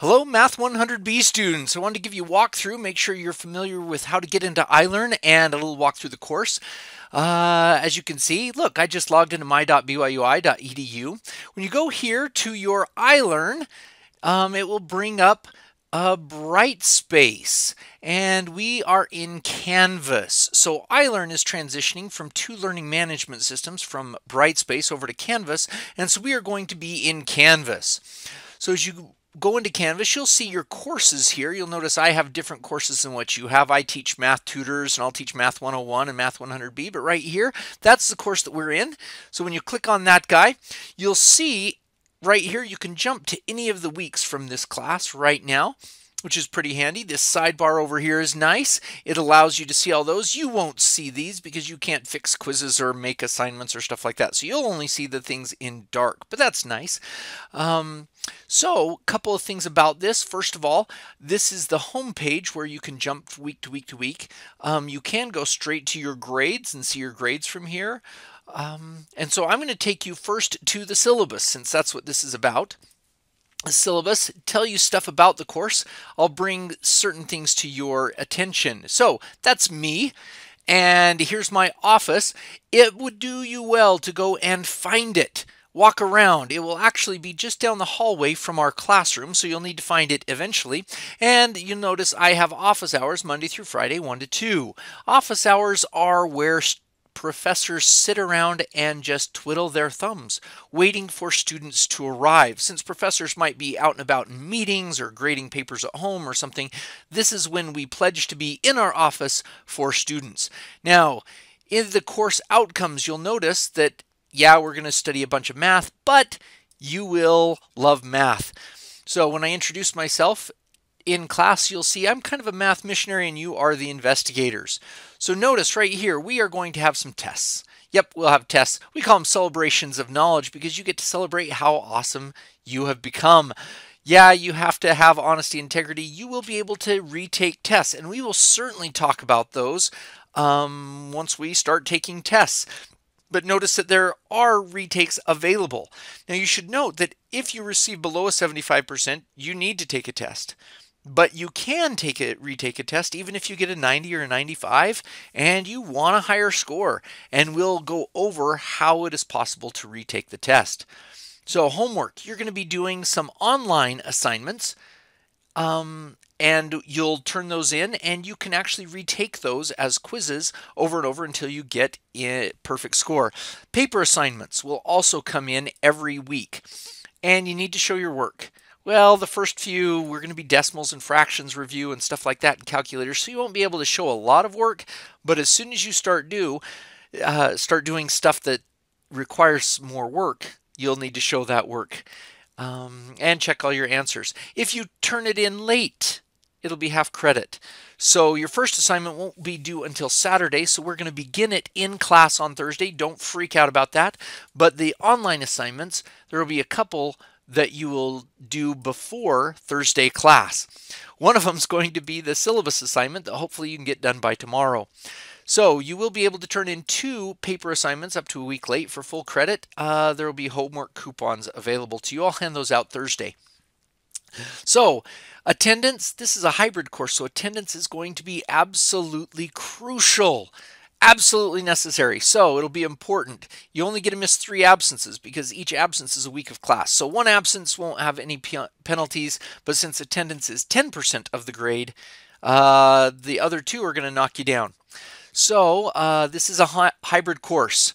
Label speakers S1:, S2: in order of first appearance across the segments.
S1: Hello, Math 100B students. I wanted to give you a walkthrough, make sure you're familiar with how to get into iLearn and a little walk through the course. Uh, as you can see, look, I just logged into my.byui.edu. When you go here to your iLearn, um, it will bring up a Brightspace and we are in Canvas. So iLearn is transitioning from two learning management systems from Brightspace over to Canvas and so we are going to be in Canvas. So as you go into Canvas, you'll see your courses here. You'll notice I have different courses than what you have. I teach Math Tutors and I'll teach Math 101 and Math 100B, but right here, that's the course that we're in. So when you click on that guy, you'll see right here, you can jump to any of the weeks from this class right now which is pretty handy. This sidebar over here is nice. It allows you to see all those. You won't see these because you can't fix quizzes or make assignments or stuff like that. So you'll only see the things in dark, but that's nice. Um, so a couple of things about this. First of all, this is the home page where you can jump week to week to week. Um, you can go straight to your grades and see your grades from here. Um, and so I'm going to take you first to the syllabus since that's what this is about syllabus, tell you stuff about the course. I'll bring certain things to your attention. So that's me. And here's my office. It would do you well to go and find it. Walk around. It will actually be just down the hallway from our classroom, so you'll need to find it eventually. And you'll notice I have office hours Monday through Friday, 1 to 2. Office hours are where professors sit around and just twiddle their thumbs, waiting for students to arrive. Since professors might be out and about in meetings or grading papers at home or something, this is when we pledge to be in our office for students. Now, in the course outcomes, you'll notice that, yeah, we're going to study a bunch of math, but you will love math. So when I introduce myself in class, you'll see I'm kind of a math missionary and you are the investigators. So notice right here, we are going to have some tests. Yep, we'll have tests. We call them celebrations of knowledge because you get to celebrate how awesome you have become. Yeah, you have to have honesty, integrity. You will be able to retake tests, and we will certainly talk about those um, once we start taking tests. But notice that there are retakes available. Now, you should note that if you receive below a 75%, you need to take a test. But you can take a retake a test even if you get a 90 or a 95 and you want a higher score. And we'll go over how it is possible to retake the test. So homework, you're going to be doing some online assignments. Um, and you'll turn those in and you can actually retake those as quizzes over and over until you get a perfect score. Paper assignments will also come in every week and you need to show your work. Well, the first few, we're going to be decimals and fractions review and stuff like that in calculators, so you won't be able to show a lot of work, but as soon as you start do, uh, start doing stuff that requires more work, you'll need to show that work um, and check all your answers. If you turn it in late, it'll be half credit. So your first assignment won't be due until Saturday, so we're going to begin it in class on Thursday. Don't freak out about that. But the online assignments, there will be a couple that you will do before Thursday class. One of them is going to be the syllabus assignment that hopefully you can get done by tomorrow. So you will be able to turn in two paper assignments up to a week late for full credit. Uh, there will be homework coupons available to you. I'll hand those out Thursday. So attendance, this is a hybrid course, so attendance is going to be absolutely crucial absolutely necessary. So it'll be important. You only get to miss three absences because each absence is a week of class. So one absence won't have any penalties, but since attendance is 10% of the grade, uh, the other two are going to knock you down. So uh, this is a hy hybrid course.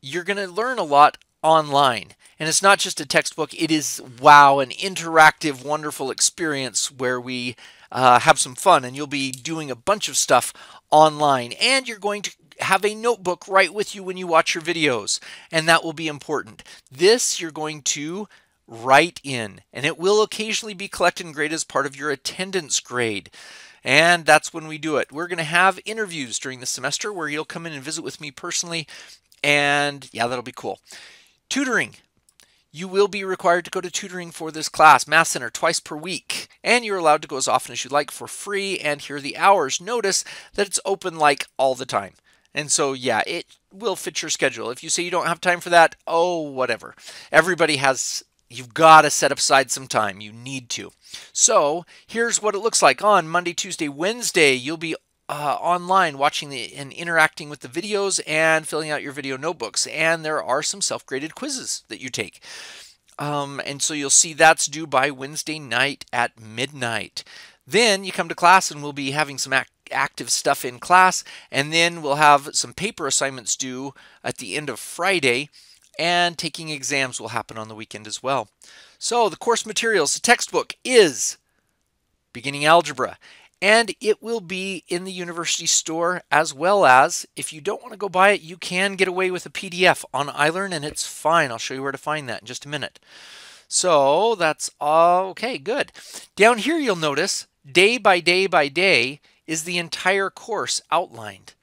S1: You're going to learn a lot online. And it's not just a textbook, it is, wow, an interactive, wonderful experience where we uh, have some fun and you'll be doing a bunch of stuff online. And you're going to have a notebook right with you when you watch your videos, and that will be important. This you're going to write in, and it will occasionally be collected and graded as part of your attendance grade. And that's when we do it. We're going to have interviews during the semester where you'll come in and visit with me personally. And yeah, that'll be cool. Tutoring. You will be required to go to tutoring for this class, Math Center, twice per week. And you're allowed to go as often as you like for free. And here are the hours. Notice that it's open like all the time. And so, yeah, it will fit your schedule. If you say you don't have time for that, oh, whatever. Everybody has You've got to set aside some time. You need to. So here's what it looks like on Monday, Tuesday, Wednesday. You'll be uh, online watching the, and interacting with the videos and filling out your video notebooks. And there are some self-graded quizzes that you take. Um, and so you'll see that's due by Wednesday night at midnight. Then you come to class and we'll be having some act active stuff in class. And then we'll have some paper assignments due at the end of Friday. And taking exams will happen on the weekend as well. So the course materials, the textbook is Beginning Algebra and it will be in the university store as well as if you don't want to go buy it you can get away with a PDF on iLearn and it's fine. I'll show you where to find that in just a minute. So that's okay good. Down here you'll notice day by day by day is the entire course outlined.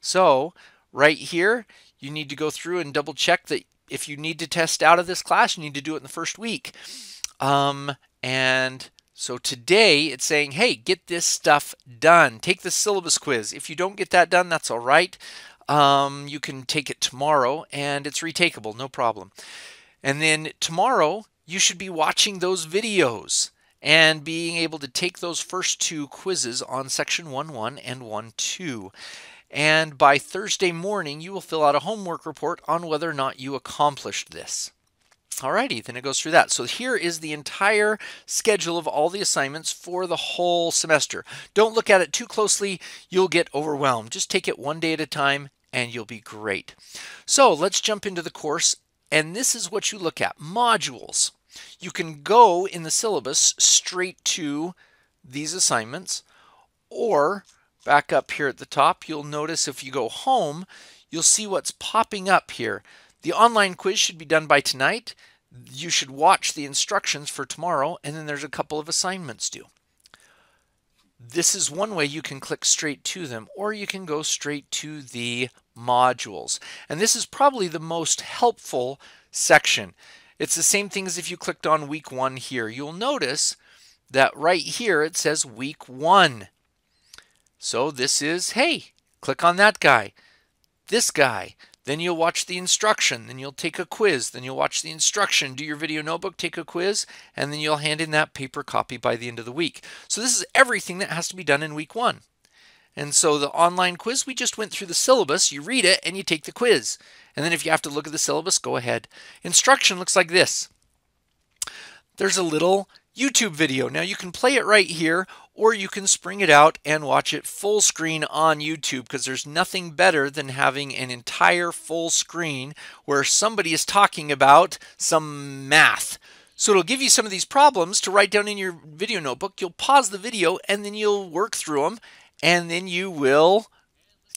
S1: So right here you need to go through and double check that if you need to test out of this class you need to do it in the first week. Um, and so today it's saying, hey, get this stuff done. Take the syllabus quiz. If you don't get that done, that's all right. Um, you can take it tomorrow and it's retakeable, no problem. And then tomorrow, you should be watching those videos and being able to take those first two quizzes on section 1-1 and 1-2. And by Thursday morning, you will fill out a homework report on whether or not you accomplished this. Alrighty, then it goes through that. So here is the entire schedule of all the assignments for the whole semester. Don't look at it too closely. You'll get overwhelmed. Just take it one day at a time and you'll be great. So let's jump into the course. And this is what you look at, modules. You can go in the syllabus straight to these assignments or back up here at the top, you'll notice if you go home, you'll see what's popping up here. The online quiz should be done by tonight. You should watch the instructions for tomorrow, and then there's a couple of assignments due. This is one way you can click straight to them, or you can go straight to the modules. And this is probably the most helpful section. It's the same thing as if you clicked on week one here. You'll notice that right here it says week one. So this is, hey, click on that guy, this guy. Then you'll watch the instruction, then you'll take a quiz, then you'll watch the instruction, do your video notebook, take a quiz, and then you'll hand in that paper copy by the end of the week. So this is everything that has to be done in week one. And so the online quiz, we just went through the syllabus, you read it, and you take the quiz. And then if you have to look at the syllabus, go ahead. Instruction looks like this. There's a little YouTube video. Now you can play it right here, or you can spring it out and watch it full screen on YouTube because there's nothing better than having an entire full screen where somebody is talking about some math. So it'll give you some of these problems to write down in your video notebook. You'll pause the video and then you'll work through them and then you will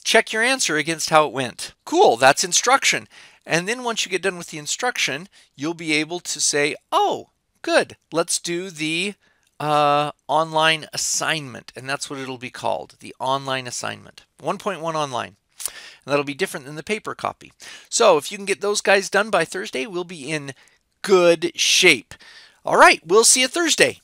S1: check your answer against how it went. Cool, that's instruction. And then once you get done with the instruction, you'll be able to say, oh, good, let's do the uh, online assignment, and that's what it'll be called, the online assignment. 1.1 online. And that'll be different than the paper copy. So if you can get those guys done by Thursday, we'll be in good shape. All right, we'll see you Thursday.